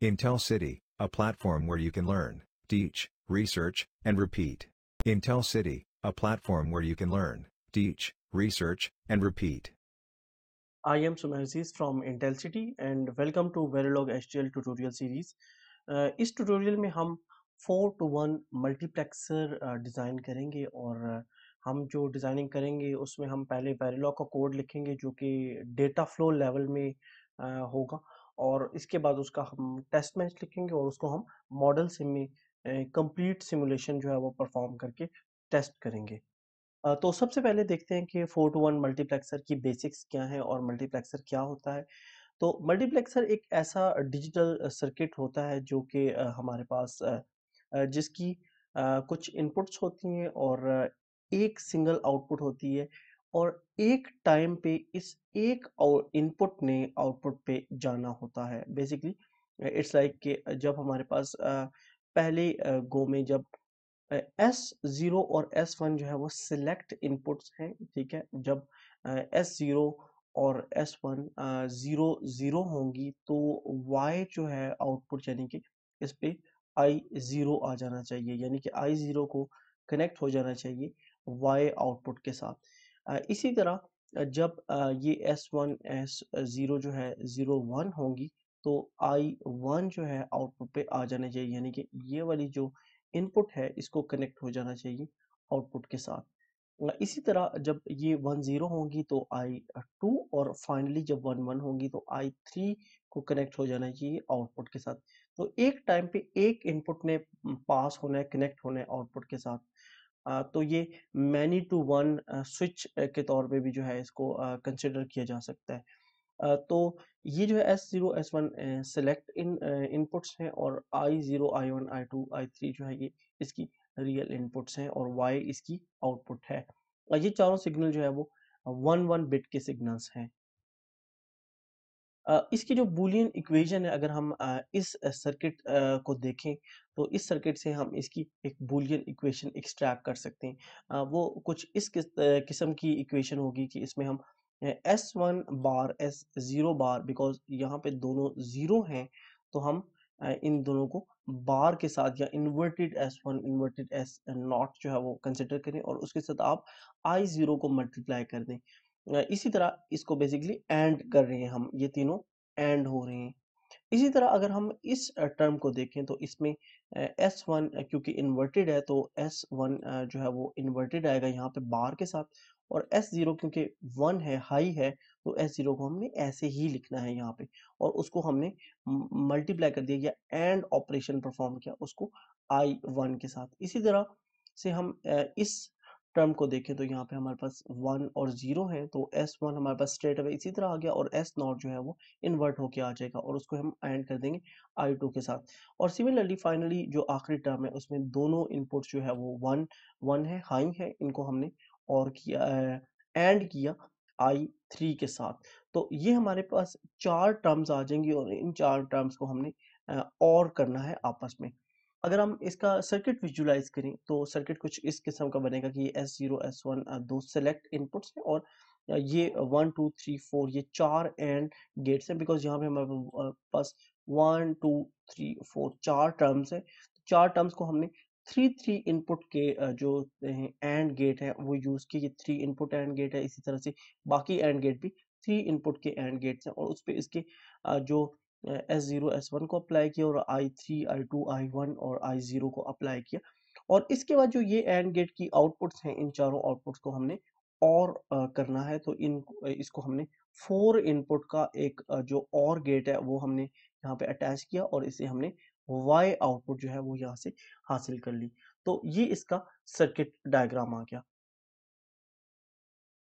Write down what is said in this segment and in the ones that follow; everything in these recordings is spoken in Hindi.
Intel City, a platform where you can learn, teach, research, and repeat. Intel City, a platform where you can learn, teach, research, and repeat. I am Sumerziz from Intel City and welcome to Verilog HDL tutorial series. Uh, इस ट्यूटोरियल में हम 4 to 1 मल्टीप्लेक्सर डिज़ाइन करेंगे और uh, हम जो डिज़ाइनिंग करेंगे उसमें हम पहले वेरिलॉग का कोड लिखेंगे जो कि डेटा फ्लो लेवल में uh, होगा और इसके बाद उसका हम टेस्ट मैच लिखेंगे और उसको हम मॉडल सिम में कंप्लीट सिमुलेशन जो है वो परफॉर्म करके टेस्ट करेंगे। तो सबसे पहले देखते हैं कि फोर टू वन मल्टीप्लेक्सर की बेसिक्स क्या है और मल्टीप्लेक्सर क्या होता है। तो मल्टीप्लेक्सर एक ऐसा डिजिटल सर्किट होता है जो कि हमारे पास जिसकी कुछ इनपुट्स होती हैं और एक सिंगल आउटपुट होती है। और एक टाइम पे इस एक इनपुट ने आउटपुट पे जाना होता है। बेसिकली इट्स लाइक कि जब हमारे पास पहले गो में जब एस ज़ीरो और एस वन जो है वो सिलेक्ट इनपुट्स हैं, ठीक है? जब एस ज़ीरो और एस वन ज़ीरो ज़ीरो होंगी तो वाई जो है आउटपुट यानी कि इस पे आई ज़ीरो आ जाना चाहिए। यानी कि आई ज़ीरो को कनेक्ट हो जाना चाहिए वाई आउटपुट के साथ। इसी तरह जब ये एस वन एस ज़ीरो जो है ज़ीरो वन होंगी तो आई वन जो है आउटपुट पे आ जाना चाहिए। यानी कि ये वाली जो इनपुट है, इसको कनेक्ट हो जाना चाहिए आउटपुट के साथ। इसी तरह जब ये वन ज़ीरो होंगी तो आई टू और फाइनली जब वन वन होंगी तो आई थ्री को कनेक्ट हो जाना चाहिए आउटपुट के साथ। तो एक टाइम पे एक इनपुट ने पास होना है कनेक्ट होना है आउटपुट के साथ। तो ये मैनी टू वन स्विच के तौर पे भी जो है इसको कंसिडर किया जा सकता है। तो ये जो है S zero S one select in inputs हैं और I zero I one I two I three जो है ये इसकी रियल इनपुट्स हैं और वाई इसकी आउटपुट है। ये चारों सिग्नल जो है वो वन वन बिट के सिग्नल्स हैं। इसकी जो बूलियन इक्वेशन है, अगर हम इस सर्किट को देखें तो इस सर्किट से हम इसकी एक बूलियन इक्वेशन एक्सट्रैक्ट कर सकते हैं। वो कुछ इस किस्म की इक्वेशन होगी कि इसमें हम S one bar S zero bar because यहाँ पे दोनों ज़ीरो हैं तो हम इन दोनों को बार के साथ या inverted S one inverted S not जो है वो कंसिडर करें और उसके साथ आप आई ज़ीरो को मल्टीप्लाई कर दें। इसी तरह इसको बेसिकली एंड कर रहे हैं हम, ये तीनों एंड हो रहे हैं। इसी तरह अगर हम इस टर्म को देखें तो इसमें एस वन क्योंकि इन्वर्टेड है तो एस वन जो है वो इन्वर्टेड आएगा यहाँ पे बार के साथ और एस ज़ीरो क्योंकि वन है हाई है तो एस ज़ीरो को हमने ऐसे ही लिखना है यहाँ पे और उसको हमने मल्टीप्लाई कर दिया या एंड ऑपरेशन परफॉर्म किया उसको आई वन के साथ। इसी तरह से हम इस टर्म को देखें तो यहाँ पे हमारे पास वन और ज़ीरो है तो एस वन हमारे पास स्ट्रेट अवे इसी तरह आ गया और एस नॉट जो है वो इन्वर्ट होके आ जाएगा और उसको हम एंड कर देंगे आई टू के साथ। और सिमिलरली फाइनली जो आखिरी टर्म है उसमें दोनों इनपुट जो है वो वन वन है, हाई है, इनको हमने और किया एंड किया आई थ्री के साथ। तो ये हमारे पास चार टर्म्स आ जाएँगी और इन चार टर्म्स को हमने और करना है आपस में। अगर हम इसका सर्किट विजुलाइज करें तो सर्किट कुछ इस किस्म का बनेगा कि एस ज़ीरो एस वन दो सेलेक्ट इनपुट्स हैं और ये वन टू थ्री फोर ये चार एंड गेट्स हैं बिकॉज़ यहाँ पे हमारे पास वन टू थ्री फोर चार टर्म्स हैं। चार टर्म्स को हमने थ्री थ्री इनपुट के जो एंड गेट है, वो यूज़ किए। ये थ्री इनपुट एंड गेट है, इसी तरह से बाकी एंड गेट भी थ्री इनपुट के एंड गेट्स हैं और उस पर इसके जो एस ज़ीरो एस वन को अप्लाई किया और I three, I two, I one और आई ज़ीरो को अप्लाई किया। और इसके बाद जो ये एंड गेट की आउटपुट्स हैं, इन चारों आउटपुट्स को हमने और करना है। तो इन इसको हमने फोर इनपुट का एक जो और गेट है, वो हमने यहाँ पे अटैच किया और इसे हमने वाई आउटपुट जो है, वो यहाँ से हासिल कर ली। तो ये इसका सर्किट डायग्राम आ गया।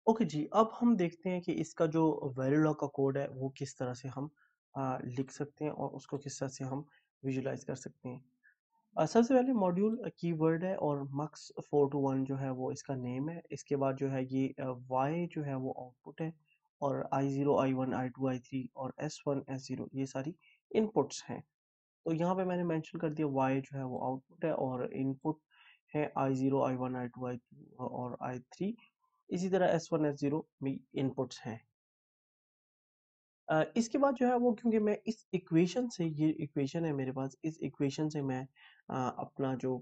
ओके जी, अब हम देखते हैं कि इसका जो वेरिलॉग का कोड है, वो किस तरह से हम लिख सकते हैं और उसको किस तरह से हम विजुलाइज कर सकते हैं। सबसे पहले मॉड्यूल कीवर्ड है और मक्स फोर टू वन जो है वो इसका नेम है। इसके बाद जो है ये वाई जो है वो आउटपुट है और I zero I one I two I three और एस वन एस ज़ीरो ये सारी इनपुट्स हैं। तो यहाँ पे मैंने मेंशन कर दिया वाई जो है वो आउटपुट है और इनपुट है I zero I one I two I two और आई थ्री इसी तरह एस वन एस ज़ीरो भी इनपुट्स हैं। इसके बाद जो है वो क्योंकि मैं इस इक्वेशन से, ये इक्वेशन है मेरे पास, इस इक्वेशन से मैं अपना जो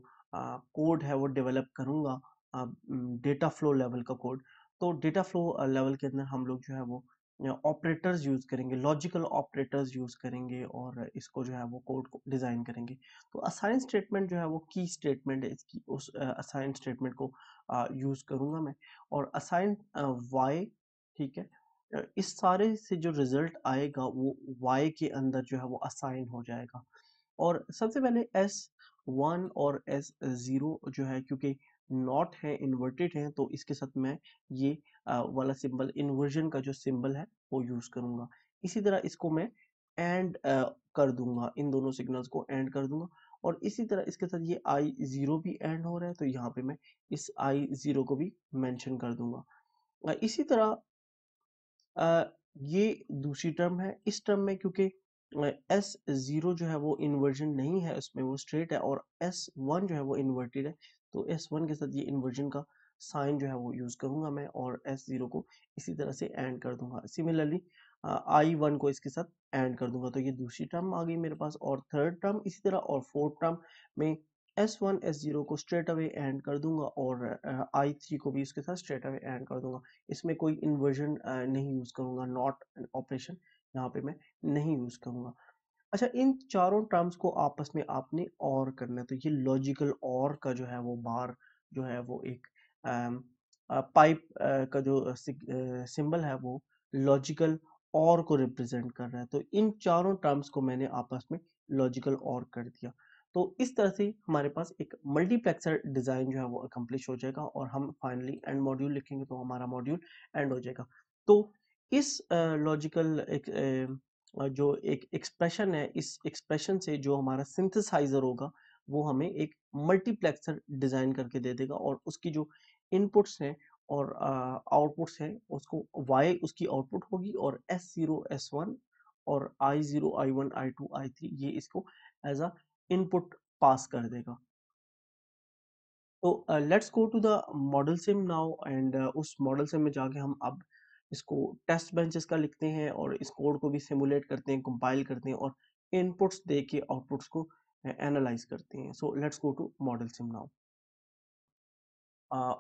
कोड है वो डेवलप करूँगा डेटा फ्लो लेवल का कोड। तो डेटा फ्लो लेवल के अंदर हम लोग जो है वो ऑपरेटर्स यूज़ करेंगे, लॉजिकल ऑपरेटर्स यूज़ करेंगे और इसको जो है वो कोड को डिज़ाइन करेंगे। तो असाइन स्टेटमेंट जो है वो की स्टेटमेंट है, इसकी उस असाइन स्टेटमेंट को यूज़ करूँगा मैं। और असाइन वाई, ठीक है इस सारे से जो रिज़ल्ट आएगा, वो वाई के अंदर जो है वो असाइन हो जाएगा। और सबसे पहले एस वन और एस ज़ीरो जो है, क्योंकि नॉट है इन्वर्टेड है तो इसके साथ मैं ये वाला सिंबल इन्वर्जन का जो सिंबल है, वो यूज़ करूँगा। इसी तरह इसको मैं एंड कर दूँगा, इन दोनों सिग्नल्स को एंड कर दूँगा। और इसी तरह इसके साथ ये आई ज़ीरो भी एंड हो रहा है तो यहाँ पे मैं इस आई ज़ीरो को भी मेंशन कर दूँगा। इसी तरह ये दूसरी टर्म है। इस टर्म में क्योंकि एस ज़ीरो जो है वो इन्वर्जन नहीं है, उसमें वो स्ट्रेट है और एस वन जो है वो इन्वर्टेड है। तो एस वन के साथ ये इन्वर्जन का साइन जो है वो यूज़ करूँगा मैं और एस ज़ीरो को इसी तरह से एंड कर दूँगा। सिमिलरली आई वन को इसके साथ एंड कर दूँगा। तो ये दूसरी टर्म आ गई मेरे पास और थर्ड टर्म इसी तरह और फोर्थ टर्म में एस वन एस ज़ीरो को स्ट्रेट अवे एंड कर दूँगा और आई थ्री को भी इसके साथ स्ट्रेट अवे एंड कर दूँगा। इसमें कोई इन्वर्जन नहीं यूज़ करूँगा नॉट ऑपरेशन यहाँ पे मैं नहीं यूज़ करूँगा। अच्छा इन चारों टर्म्स को आपस में आपने और करना है तो ये लॉजिकल और का जो है वो बार जो है वो एक पाइप का जो सिंबल है वो लॉजिकल और को रिप्रेजेंट कर रहा है। तो इन चारों टर्म्स को मैंने आपस में लॉजिकल और कर दिया। तो इस तरह से हमारे पास एक मल्टीप्लेक्सर डिज़ाइन जो है वो अकम्प्लिश हो जाएगा और हम फाइनली एंड मॉड्यूल लिखेंगे तो हमारा मॉड्यूल एंड हो जाएगा। तो इस लॉजिकल एक जो एक एक्सप्रेशन है, इस एक्सप्रेशन से जो हमारा सिंथेसाइजर होगा, वो हमें एक मल्टीप्लेक्सर डिज़ाइन करके दे देगा और उसकी जो इनपुट्स हैं और आउटपुट्स हैं, उसको वाई उसकी आउटपुट होगी और S0 S1 और I0 I1 I2 I3 ये इसको एज अ इनपुट पास कर देगा। तो let's go to the model sim now and उस मॉडल सिम में जाके हम अब इसको टेस्ट बेंचेस का लिखते हैं और इस कोड को भी सिमुलेट करते हैं कंपाइल करते हैं और इनपुट्स दे के आउटपुट्स को एनालाइज करते हैं। So let's go to ModelSim now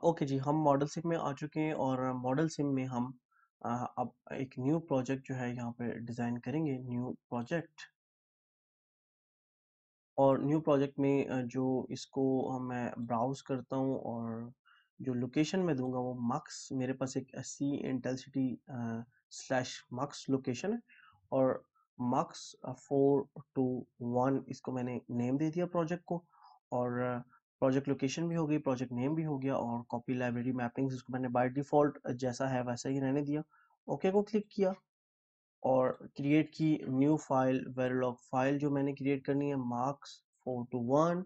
okay जी हम मॉडल सिम में आ चुके हैं और मॉडल सिम में हम uh, अब एक न्यू प्रोजेक्ट जो है यहाँ पे डिज़ाइन करेंगे न्यू प्रोजेक्ट और न्यू प्रोजेक्ट में जो इसको मैं ब्राउज़ करता हूँ और जो लोकेशन मैं दूँगा वो मक्स मेरे पास एक C intensity slash mux location है और मक्स फोर टू वन इसको मैंने नेम दे दिया प्रोजेक्ट को और प्रोजेक्ट लोकेशन भी हो गई, प्रोजेक्ट नेम भी हो गया और कॉपी लाइब्रेरी मैपिंग्स इसको मैंने बाय डिफ़ॉल्ट जैसा है वैसा ही रहने दिया। ओके को क्लिक किया और क्रिएट की न्यू फ़ाइल वेरिलॉग फ़ाइल जो मैंने क्रिएट करनी है मार्क्स फोर टू वन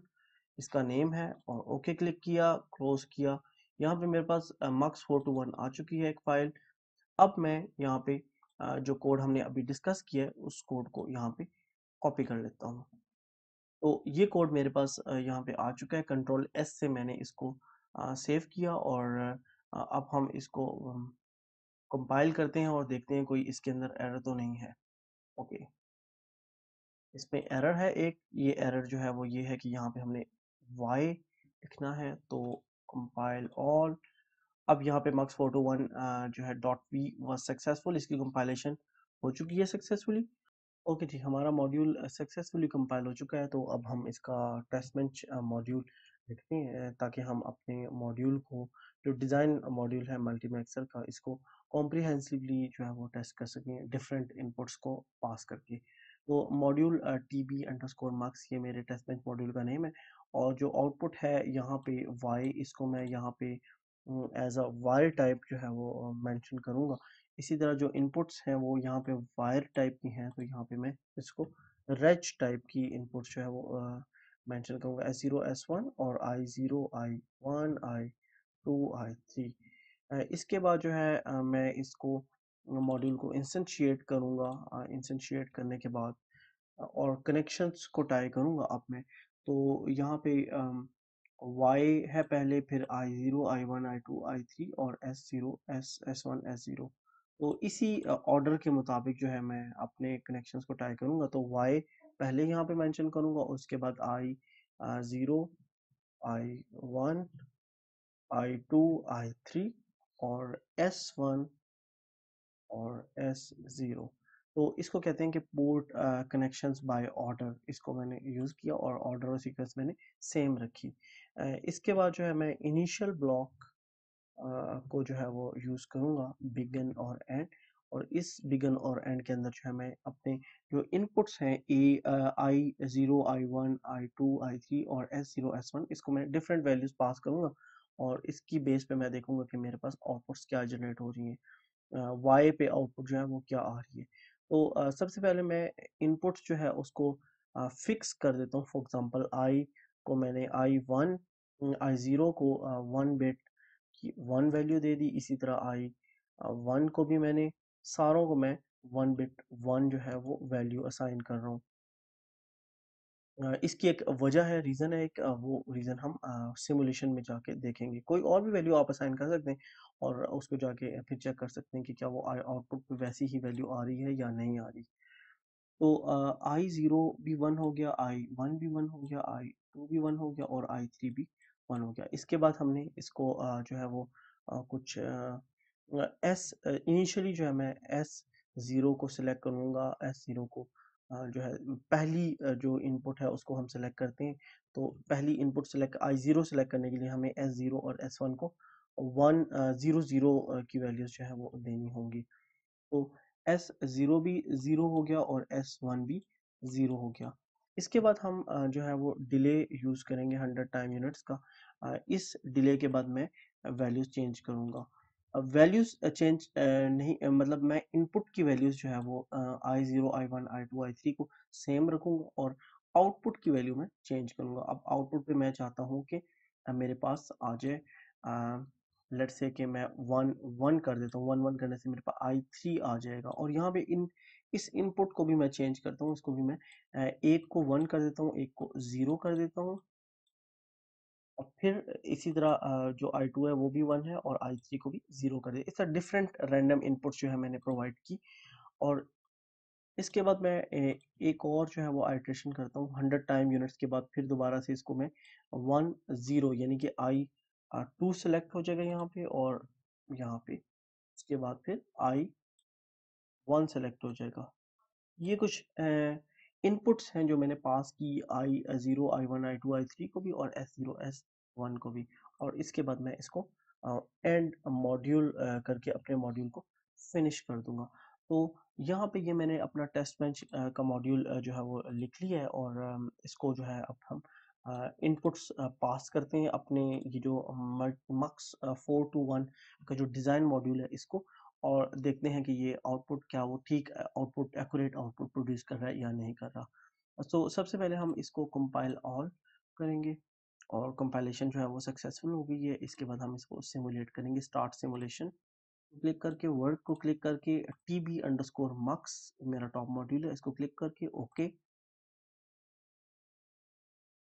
इसका नेम है, और ओके क्लिक किया क्लोज किया। यहाँ पे मेरे पास मार्क्स फोर टू वन आ चुकी है एक फ़ाइल अब मैं यहाँ पे जो कोड हमने अभी डिस्कस किया है, उस कोड को यहाँ पे कॉपी कर लेता हूँ। तो ये कोड मेरे पास यहाँ पे आ चुका है। कंट्रोल एस से मैंने इसको सेव किया और अब हम इसको कंपाइल करते हैं और देखते हैं कोई इसके अंदर एरर तो नहीं है। ओके इसमें एरर है एक, ये एरर जो है वो ये है कि यहाँ पे हमने y लिखना है तो कंपाइल ऑल अब यहाँ पे max फ़ोटो वन जो है डॉट वी वॉज़ सक्सेसफुल इसकी कंपाइलेशन हो चुकी है सक्सेसफुली ओके जी, हमारा मॉड्यूल सक्सेसफुली कंपाइल हो चुका है तो अब हम इसका टेस्ट बेंच मॉड्यूल लिखते हैं, ताकि हम अपने मॉड्यूल को, जो डिज़ाइन मॉड्यूल है मल्टीमैक्सर का, इसको कॉम्प्रिहेंसिवली जो है वो टेस्ट कर सकें डिफरेंट इनपुट्स को पास करके। तो module T B underscore mux ये मेरे टेस्ट बेंच मॉड्यूल का नेम है। और जो आउटपुट है यहाँ पे वाई इसको मैं यहाँ पे एज अ वायर टाइप जो है वो मेंशन करूँगा। इसी तरह जो इनपुट्स हैं वो यहाँ पे वायर टाइप की हैं तो यहाँ पे मैं इसको रेच टाइप की इनपुट्स जो है वो मेंशन करूँगा। एस ज़ीरो एस वन और I zero I one I two I three इसके बाद जो है मैं इसको मॉड्यूल को इंस्टेंशिएट करूँगा। इंस्टेंशिएट करने के बाद और कनेक्शंस को टाई करूँगा अब मैं। तो यहाँ पे वाई है पहले, फिर I zero I one I two I three और S zero S S one S zero तो इसी ऑर्डर के मुताबिक जो है, मैं अपने कनेक्शंस को टाई करूँगा। तो वाई पहले यहाँ पे मेंशन करूँगा, उसके बाद I zero I one I two I three और एस वन और एस ज़ीरो तो इसको कहते हैं कि पोर्ट कनेक्शंस बाय ऑर्डर इसको मैंने यूज़ किया और ऑर्डर और सीक्वेंस मैंने सेम रखी। uh, इसके बाद जो है मैं इनिशियल ब्लॉक uh, को जो है वो यूज़ करूँगा बिगन और एंड और इस बिगन और एंड के अंदर जो है मैं अपने जो इनपुट्स हैं a I zero I one I two I three और एस ज़ीरो एस वन इसको मैं डिफरेंट वैल्यूज़ पास करूँगा। और इसकी बेस पे मैं देखूँगा कि मेरे पास आउटपुट्स क्या जनरेट हो रही हैं वाई पे आउटपुट जो है वो क्या आ रही है। तो सबसे पहले मैं इनपुट्स जो है उसको फिक्स कर देता हूँ। फॉर एग्जांपल, आई को मैंने आई वन, आई ज़ीरो को वन बिट की वन वैल्यू दे दी, इसी तरह आई वन को भी मैंने सारों को मैं वन बिट वन जो है वो वैल्यू असाइन कर रहा हूँ। इसकी एक वजह है, रीज़न है, एक वो रीज़न हम सिमुलेशन में जाके देखेंगे। कोई और भी वैल्यू आप असाइन कर सकते हैं और उसको जाके फिर चेक कर सकते हैं कि क्या वो आउटपुट पे वैसी ही वैल्यू आ रही है या नहीं आ रही। तो आई ज़ीरो भी वन हो गया आई वन भी वन हो गया आई टू भी वन हो गया और आई थ्री भी वन हो गया। इसके बाद हमने इसको जो है वो कुछ एस इनिशियली जो है मैं एस ज़ीरो को सिलेक्ट करूँगा एस ज़ीरो को जो है पहली जो इनपुट है उसको हम सेलेक्ट करते हैं। तो पहली input select I zero select करने के लिए हमें एस ज़ीरो और एस वन को वन ज़ीरो ज़ीरो की वैल्यूज़ जो है वो देनी होंगी। तो एस ज़ीरो भी ज़ीरो हो गया और एस वन भी ज़ीरो हो गया। इसके बाद हम जो है वो डिले यूज़ करेंगे हंड्रेड टाइम यूनिट्स का। इस डिले के बाद मैं वैल्यूज़ चेंज करूँगा। वैल्यूज़ चेंज नहीं मतलब मैं इनपुट की वैल्यूज़ जो है वो I zero I one I two I three को सेम रखूँगा और आउटपुट की वैल्यू मैं चेंज करूँगा। अब आउटपुट पे मैं चाहता हूँ कि मेरे पास आ जाए लेट से कि मैं वन वन कर देता हूँ वन वन करने से मेरे पास आई थ्री आ जाएगा और यहाँ पे इन, इस इनपुट को भी मैं चेंज करता हूँ, इसको भी मैं एक को वन कर देता हूँ, एक को ज़ीरो कर देता हूँ। और फिर इसी तरह जो आई टू है वो भी वन है और आई थ्री को भी ज़ीरो कर दिया। इस तरह डिफरेंट रैंडम इनपुट्स जो है मैंने प्रोवाइड की और इसके बाद मैं एक और जो है वो आइट्रेशन करता हूँ। हंड्रेड टाइम यूनिट्स के बाद फिर दोबारा से इसको मैं वन ज़ीरो यानी कि आई टू सेलेक्ट हो जाएगा यहाँ पे और यहाँ पे। इसके बाद फिर आई वन सेलेक्ट हो जाएगा। ये कुछ इनपुट्स हैं जो मैंने पास की, I zero, I one, I two, I three को भी और एस ज़ीरो, एस वन को भी। और इसके बाद मैं इसको एंड मॉड्यूल करके अपने मॉड्यूल को फिनिश कर दूँगा। तो यहाँ पे ये मैंने अपना टेस्ट बेंच का मॉड्यूल जो है वो लिख लिया है और इसको जो है अब हम इनपुट्स पास करते हैं अपने ये जो मक्स फोर टू वन का जो डिज़ाइन मॉड्यूल है इसको और देखते हैं कि ये आउटपुट क्या वो ठीक आउटपुट एक्यूरेट आउटपुट प्रोड्यूस कर रहा है या नहीं कर रहा। तो सबसे पहले हम इसको कंपाइल ऑल करेंगे और कंपाइलेशन जो है वो सक्सेसफुल हो गई है इसके बाद हम इसको सिमुलेट करेंगे। स्टार्ट सिमुलेशन क्लिक करके वर्ड को क्लिक करके T B underscore mux मेरा टॉप मॉड्यूल है। इसको क्लिक करके ओके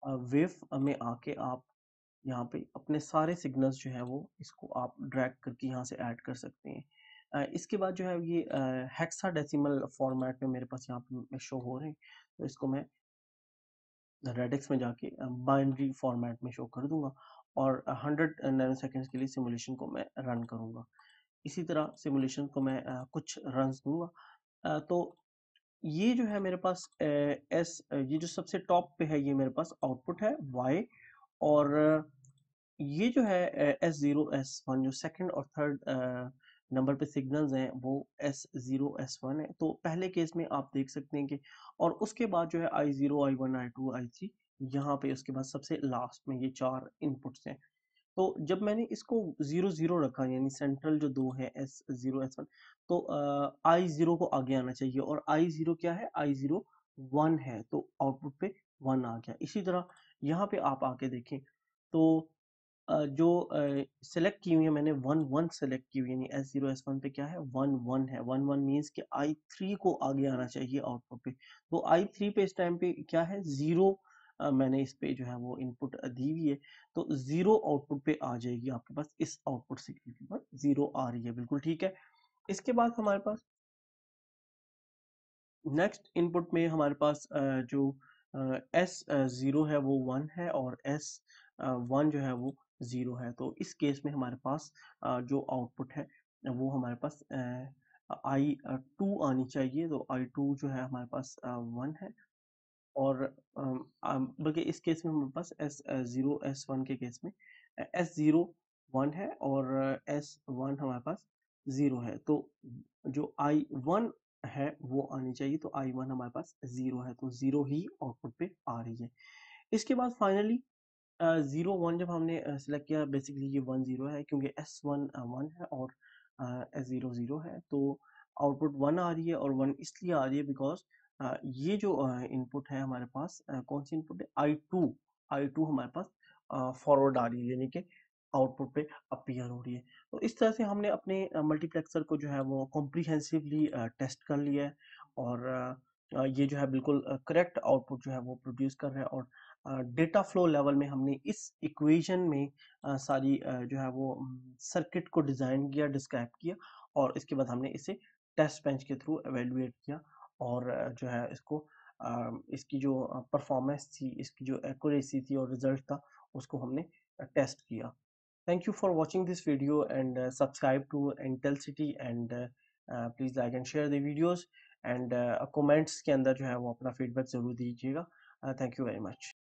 वेव में आके आप यहाँ पे अपने सारे सिग्नल्स जो है वो इसको आप ड्रैग करके यहाँ से ऐड कर सकते हैं। इसके बाद जो है ये हेक्सा डेसिमल फॉर्मेट में मेरे पास यहाँ पे शो हो रहे हैं। तो इसको मैं रेडिक्स में जाके बाइनरी फॉर्मेट में शो कर दूँगा और 100 नैनो सेकेंड्स के लिए सिमुलेशन को मैं रन करूँगा। इसी तरह सिमुलेशन को मैं कुछ रन दूँगा। तो ये जो है मेरे पास एस ये जो सबसे टॉप पे है ये मेरे पास आउटपुट है वाई और ये जो है एस ज़ीरो एस वन जो सेकंड और थर्ड नंबर पे सिग्नल्स हैं, वो एस ज़ीरो एस वन है। तो पहले केस में आप देख सकते हैं कि और उसके बाद जो है I zero I one I two I three यहाँ पे उसके बाद सबसे लास्ट में ये चार इनपुट्स हैं। तो जब मैंने इसको ज़ीरो ज़ीरो रखा, यानी सेंट्रल जो दो है एस ज़ीरो एस वन तो आई ज़ीरो को आगे आना चाहिए और आई ज़ीरो क्या है? आई ज़ीरो वन है तो आउटपुट पे वन आ गया। इसी तरह यहाँ पे आप आके देखें तो जो सेलेक्ट की हुई है, मैंने वन वन सेलेक्ट की हुई यानी एस ज़ीरो एस वन पे क्या है? वन वन है। वन वन मीन्स कि आई थ्री को आगे आना चाहिए आउटपुट पे। तो आई थ्री पे इस टाइम पे क्या है? ज़ीरो मैंने इस पे जो है वो इनपुट दी हुई है। तो ज़ीरो आउटपुट पे आ जाएगी आपके पास इस आउटपुट से ज़ीरो आ रही है। बिल्कुल ठीक है। इसके बाद हमारे पास नेक्स्ट इनपुट में हमारे पास जो एस ज़ीरो है, वो वन है और एस वन जो है वो ज़ीरो है। तो इस केस में हमारे पास जो आउटपुट है, वो हमारे पास आई टू आनी चाहिए। तो आई टू जो है हमारे पास वन है। और बल्कि इस केस में हमारे पास एस ज़ीरो, एस वन के केस में एस ज़ीरो वन है और एस वन हमारे पास ज़ीरो है। तो जो आई वन है वो आनी चाहिए। तो आई वन हमारे पास ज़ीरो है। तो ज़ीरो ही आउटपुट पे आ रही है। इसके बाद फाइनली ज़ीरो वन जब हमने सेलेक्ट किया बेसिकली ये वन ज़ीरो है क्योंकि एस वन वन है और एस ज़ीरो ज़ीरो है तो आउटपुट वन आ रही है और वन इसलिए आ रही है बिकॉज़ ये जो इनपुट है हमारे पास कौन सी इनपुट है? आई टू आई टू हमारे पास फॉरवर्ड आ रही है, यानी कि आउटपुट पे अपीयर हो रही है। तो इस तरह से हमने अपने मल्टीप्लेक्सर को जो है वो कॉम्प्रीहेंसिवली टेस्ट कर लिया है और ये जो है बिल्कुल करेक्ट आउटपुट जो है वो प्रोड्यूस कर रहा है और डेटा फ्लो लेवल में हमने इस इक्वेशन में सारी जो है वो सर्किट को डिज़ाइन किया डिस्क्राइब किया और इसके बाद हमने इसे टेस्ट बेंच के थ्रू एवेलुएट किया और जो है इसको इसकी जो परफॉर्मेंस थी, इसकी जो एक्यूरेसी थी और रिज़ल्ट था, उसको हमने टेस्ट किया। Thank you for watching this video and subscribe to Intelcity and please like and share the videos and comments के अंदर जो है वो अपना फीडबैक ज़रूर दीजिएगा। Thank you very much.